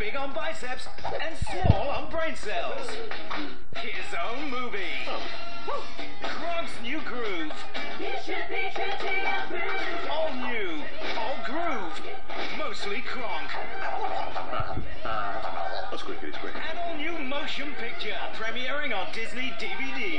big on biceps and small on brain cells. His own movie. Kronk's New Groove. All new, all groove. Mostly Kronk. Uh, That's quick, it's quick. An all new motion picture premiering on Disney DVD.